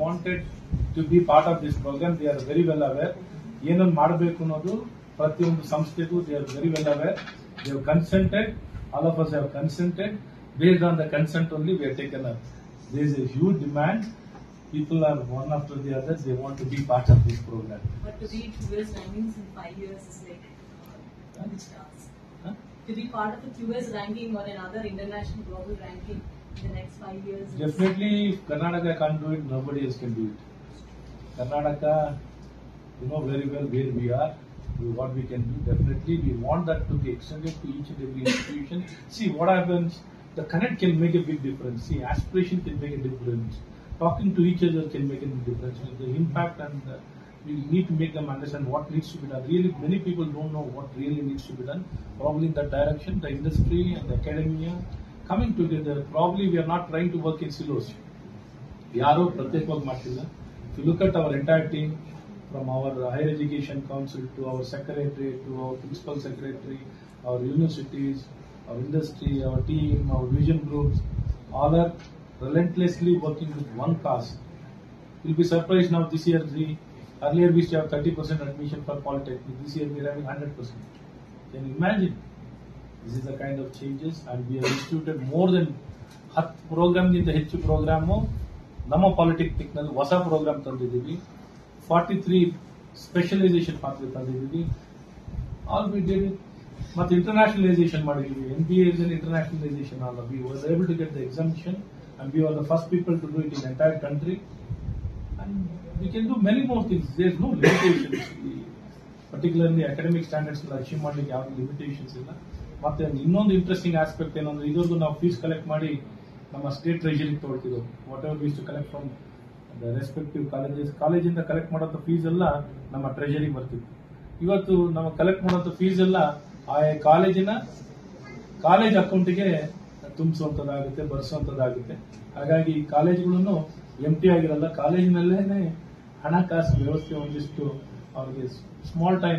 Wanted to be part of this program they are very well aware ಏನನ್ನು ಮಾಡಬೇಕು ಅನ್ನೋದು ಪ್ರತಿಯೊಂದು ಸಂಸ್ಥೆಗೂ they are very well aware they have consented all of us have consented based on the consent only we taken up there is a huge demand people are one after the other they want to be part of this program But to reach i mean in five years is like uh? To be part of the QS ranking or another international global ranking in the next five years. Definitely, if Karnataka can't do it, nobody else can do it. Karnataka, you know very well where we are, what we can do. Definitely, we want that to be extended to each and every institution. See what happens. The connect can make a big difference. See, aspiration can make a difference. Talking to each other can make a difference. The impact and uh, we need to make them understand what needs to be done. Really, many people don't know what really needs to be done. Probably in that direction, the industry and the academia coming together. Probably we are not trying to work in silos. ಯಾರು ಪ್ರತ್ಯೇಕವಾಗಿ ಮಾಡ್ತಿಲ್ಲ you look at hour entire team from our higher education council to our secretary to our principal secretary hour universities hour industry our team hour vision groups all are relentlessly working with one cause. You'll be surprised now this year, the earlier we used to have 30% admission for Polytechnic. This year we are having 100%. Can you imagine? This is the kind of changes and we have instituted more than ಹತ್ತು ಪ್ರೋಗ್ರಾಮ್ಗಿಂತ ಹೆಚ್ಚು programme ನಮ್ಮ polytechnic ನಲ್ಲಿ ಹೊಸ program ತಂದಿದ್ದೀವಿ forty three specialisation ಪಾತ್ರ ತಂದಿದ್ದೀವಿ all we did ಮತ್ತೆ ಇಂಟರ್ನ್ಯಾಷನಲೈಸೇಷನ್ ಮಾಡಿದ್ದೀವಿ N B S ಇಂಟರ್ನ್ಯಾಷನಲೈಸೇಷನ್ ಅಲ್ಲ V was able to get the examination and we are the first people to do it in entire country We can do many more things there no limitations particularly academic standards achieve ಮಾಡ್ಲಿಕ್ಕೆ limitations ಇಲ್ಲ. ಮತ್ತೆ ಇನ್ನೊಂದು interesting aspect ಏನಂದ್ರೆ ಇದುವರೆಗೂ ನಾವು fees collect ಮಾಡಿ ನಮ್ಮ state ಟ್ರೆಜರಿಗೆ ತೊಗೊಳ್ತಿದ್ದೆವು. Whatever fees to collect from respective colleges ಕಾಲೇಜಿಂದ ಕಲೆಕ್ಟ್ ಮಾಡೋಂಥ ಫೀಸ್ ಎಲ್ಲ ನಮ್ಮ ಟ್ರೆಜರಿಗೆ ಬರ್ತಿತ್ತು. ಇವತ್ತು ನಾವು ಕಲೆಕ್ಟ್ ಮಾಡೋಂಥ ಫೀಸ್ ಎಲ್ಲ ಆಯಾ ಕಾಲೇಜಿನ ಕಾಲೇಜ್ ಅಕೌಂಟಿಗೆ ತುಂಬಿಸುವಂತದ್ದಾಗುತ್ತೆ ಬರ್ಸುವಂತದ್ದಾಗುತ್ತೆ. ಹಾಗಾಗಿ ಕಾಲೇಜುಗಳನ್ನು ಎಂಟಿ ಆಗಿರಲ್ಲ. ಕಾಲೇಜಿನಲ್ಲೇನೆ ಹಣಕಾಸು ವ್ಯವಸ್ಥೆ ಒಂದಿಷ್ಟು ಅವ್ರಿಗೆ ಸ್ಮಾಲ್ ಟೈಮ್